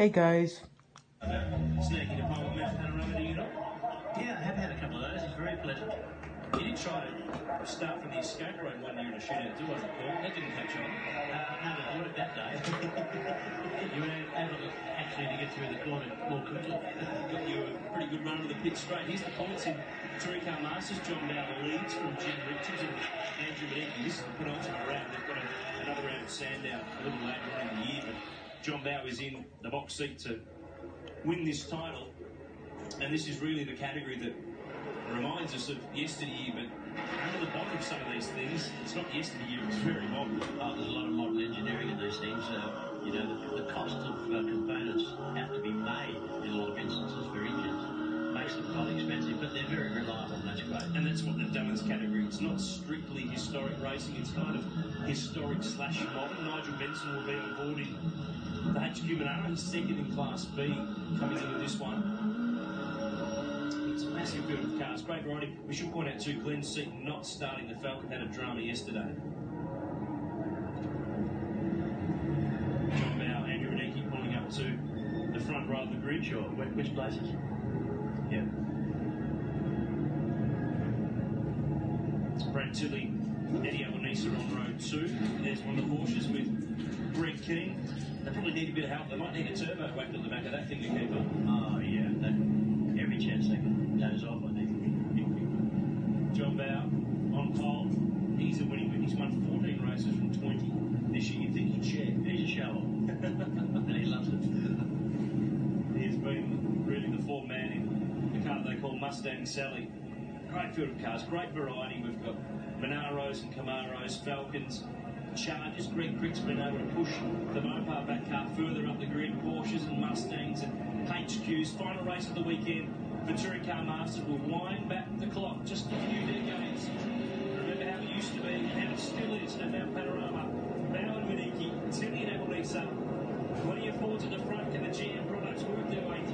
Hey guys. Snaking a pole with Panorama, do you not? Yeah, I have had a couple of those. It's very pleasant. You did try to start from the escape road one year in a shootout too, I recall. That didn't catch on. Uh, no, it worked that day. you were able to actually to get through the corner more quickly. Got you a pretty good run to the pit straight. Here's the points in Car Masters. John Bowe leads from Jim Richards and Andrew Miedecke. This is the penultimate round. They've got a, another round of Sandown a little later on in the year, but John Bowe is in the box seat to win this title. And this is really the category that reminds us of yesteryear, but under the bottom of some of these things, it's not yesteryear, it's very modern. Oh, there's a lot of modern engineering in these things. Uh, you know, the, the cost of uh, components have to be and that's. What they've done in this category. It's not strictly historic racing, it's kind of historic slash modern. Nigel Benson will be on board in the HQ Monaro. Second in Class B coming into this one. It's a massive field of cars. Great riding. We should point out too, Glenn Seton not starting the Falcon had a drama yesterday. John Bowe, Andrew Miedecke pulling up to the front row of the grid. Sure. Wh- Which places? Brad Tiley, Eddie Abelnica are on road two. There's one of the Porsches with Greg King. They probably need a bit of help. They might need a turbo whacked at the back of that thing to keep up. Oh, yeah. That, every chance they can doze off, I think. John Bowe on pole. He's a winning. He's won 14 races from 20 this year. You'd think he'd share. He's a show and he loves it. He's been really the fourth man in the car they call Mustang Sally. Great field of cars, great variety. We've got Monaros and Camaros, Falcons, Chargers. Greg Crick's been able to push the Mopar back car further up the grid, Porsches and Mustangs and HQs. Final race of the weekend. Venturi Car Masters will wind back the clock just a few decades. Remember how it used to be and how it still is at Mount Panorama. Bowe and Miedecke, Tiley and. What are your Fords at the front? Can the GM products work their way?